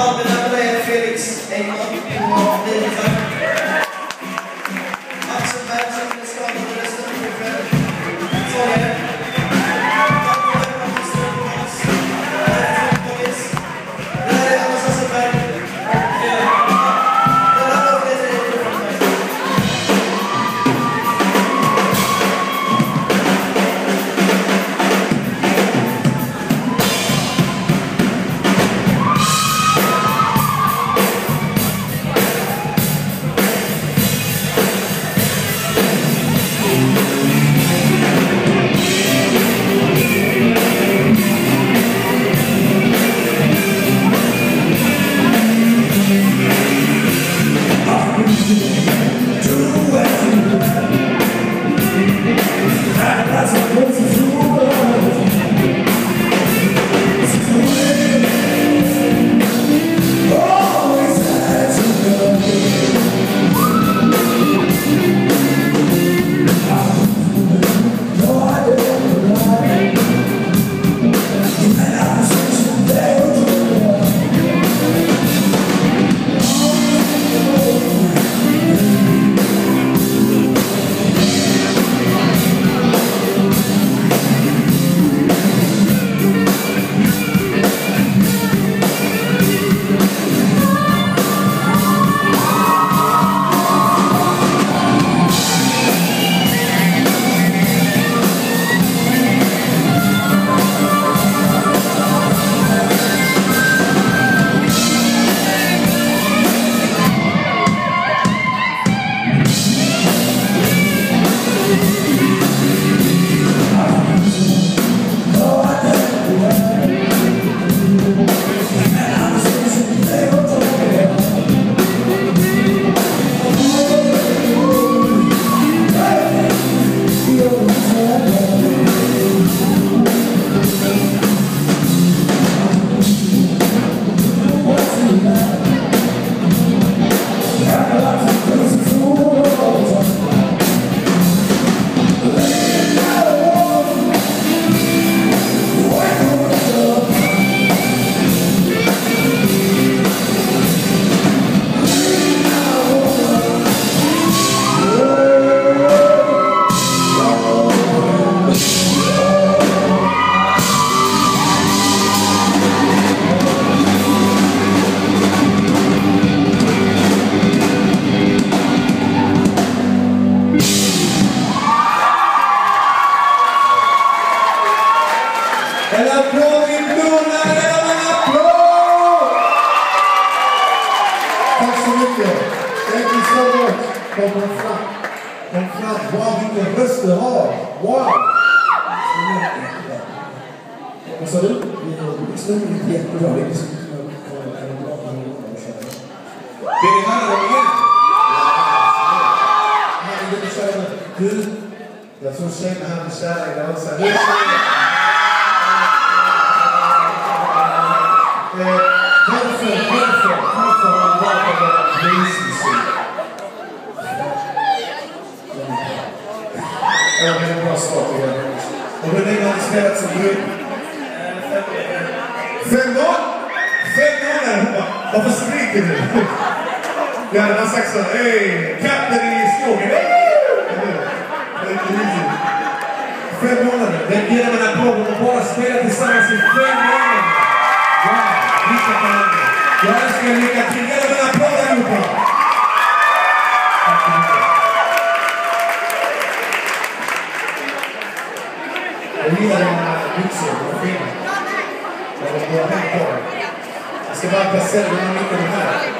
bumping up there, Felix. Hey, qu'on confronte, confronte voir vivre le reste dehors. Wow! On savait, personne n'était à couleur avec ce 그 여섯 시에 한 시간에 나온 사람 Jag det är ett bra svar. Och hur länge har ni spelat som grupp? Fem år? Fem månader? Varför skriker du? Jag hade bara sagt såhär... hej, katten i skogen. Fem månader. Den ger man en applåd om bara spelar tillsammans i fem månader. Wow, lycka till. Jag önskar er lycka till. Jag gillar dina byxor, de är fina. Jag har hängt på dem. Jag ska bara placera dem mitt i här.